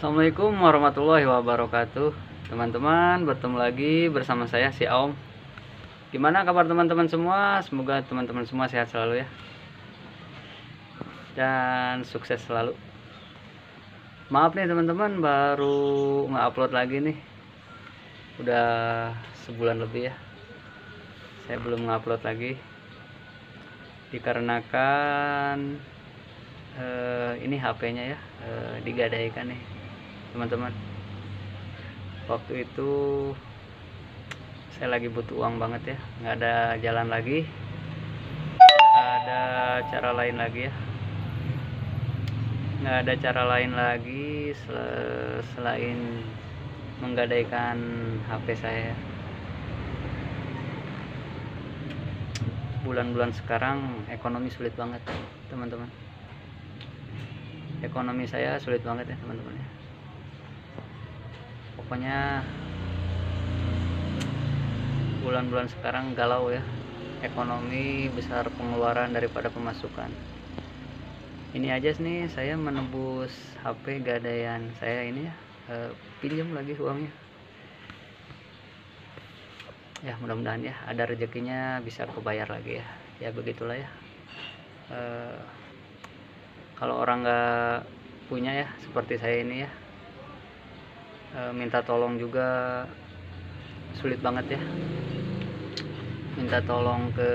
Assalamualaikum warahmatullahi wabarakatuh. Teman-teman bertemu lagi bersama saya si Aom Gimana kabar teman-teman semua? Semoga teman-teman semua sehat selalu ya. Dan sukses selalu. Maaf nih teman-teman baru nge-upload lagi nih. Udah sebulan lebih ya. Saya belum nge-upload lagi. Dikarenakan eh, ini HP-nya ya eh, digadaikan nih teman-teman. Waktu itu saya lagi butuh uang banget ya. Nggak ada jalan lagi. Nggak ada cara lain lagi ya. Nggak ada cara lain lagi sel selain menggadaikan HP saya. Bulan-bulan sekarang ekonomi sulit banget teman-teman. Ekonomi saya sulit banget ya teman-teman ya pokoknya bulan-bulan sekarang galau ya. Ekonomi besar pengeluaran daripada pemasukan. Ini aja nih saya menebus HP gadaian saya ini ya. E, pinjam lagi uangnya. Ya mudah-mudahan ya ada rezekinya bisa kebayar lagi ya. Ya begitulah ya. E, kalau orang nggak punya ya seperti saya ini ya e, minta tolong juga. Sulit banget ya. Minta tolong ke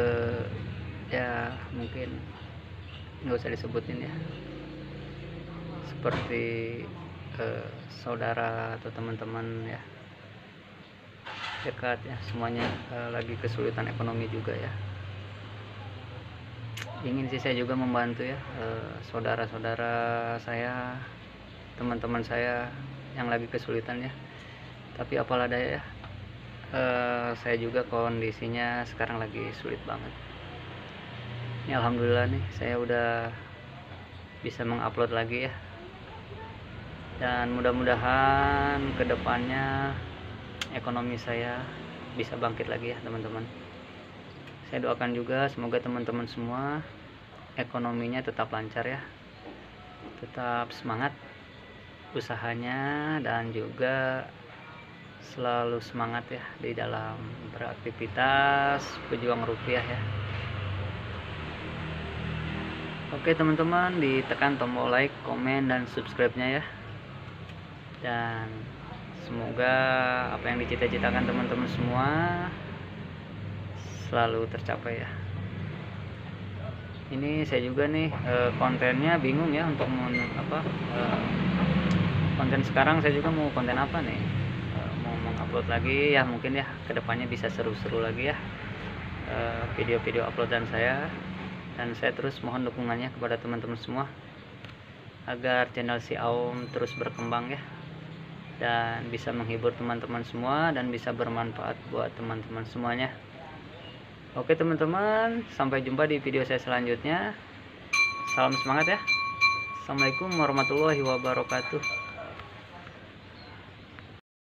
ya mungkin nggak usah disebutin ya. Seperti e, saudara atau teman-teman ya. Dekat ya semuanya uh, lagi kesulitan ekonomi juga ya. Ingin sih saya juga membantu ya saudara-saudara saya teman-teman saya yang lagi kesulitan ya. Tapi apalah daya ya. Uh, saya juga kondisinya sekarang lagi sulit banget. Ini alhamdulillah nih saya udah bisa mengupload lagi ya. Dan mudah-mudahan ke depannya ekonomi saya bisa bangkit lagi ya teman-teman. Saya doakan juga semoga teman-teman semua ekonominya tetap lancar ya. Tetap semangat usahanya dan juga selalu semangat ya di dalam beraktivitas pejuang rupiah ya. Oke teman-teman ditekan tombol like komen dan subscribe nya ya. Dan semoga apa yang dicita-citakan teman-teman semua selalu tercapai ya. Ini saya juga nih eh, kontennya bingung ya untuk mau apa eh, konten sekarang saya juga mau konten apa nih? Eh, mau mengupload lagi ya mungkin ya ke depannya bisa seru-seru lagi ya video-video uploadan saya. Dan saya terus mohon dukungannya kepada teman-teman semua agar channel si Aum terus berkembang ya. Dan bisa menghibur teman-teman semua dan bisa bermanfaat buat teman-teman semuanya. Oke teman-teman sampai jumpa di video saya selanjutnya. Salam semangat ya. Assalamualaikum warahmatullahi wabarakatuh